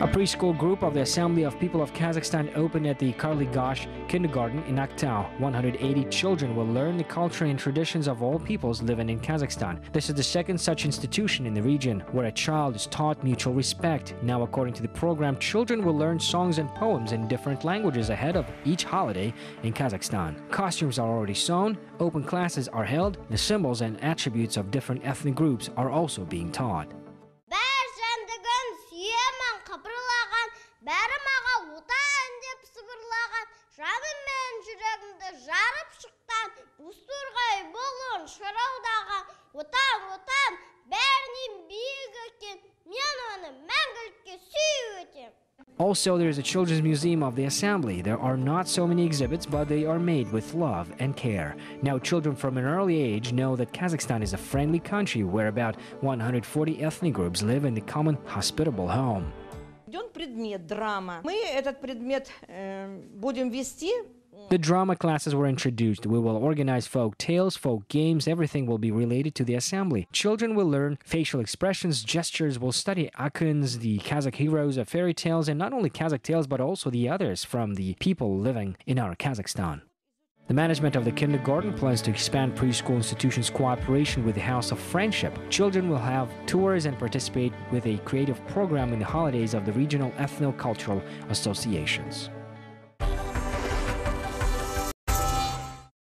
A preschool group of the Assembly of People of Kazakhstan opened at the Karligash Kindergarten in Aktau. 180 children will learn the culture and traditions of all peoples living in Kazakhstan. This is the second such institution in the region where a child is taught mutual respect. Now, according to the program, children will learn songs and poems in different languages ahead of each holiday in Kazakhstan. Costumes are already sewn, open classes are held, the symbols and attributes of different ethnic groups are also being taught бәрі жәндігін сүйемін қыбырлаған бәрі маға отан деп сыбырлаған жаным мен жүрегімді жарып шыққан бозторғай болуын шыраудаған отан отан бәрінен биік екен мен оны мәңгілікке сүйіп өтем Also, there is a children's museum of the assembly. There are not so many exhibits, but they are made with love and care. Now, children from an early age know that Kazakhstan is a friendly country where about 140 ethnic groups live in the common hospitable home. Идет предмет драма. Мы этот предмет э, будем вести. The drama classes were introduced. We will organize folk tales, folk games, everything will be related to the assembly. Children will learn facial expressions, gestures, will study Akuns, the Kazakh heroes of fairy tales, and not only Kazakh tales, but also the others from the people living in our Kazakhstan. The management of the kindergarten plans to expand preschool institutions' cooperation with the House of Friendship. Children will have tours and participate with a creative program in the holidays of the regional ethno-cultural associations.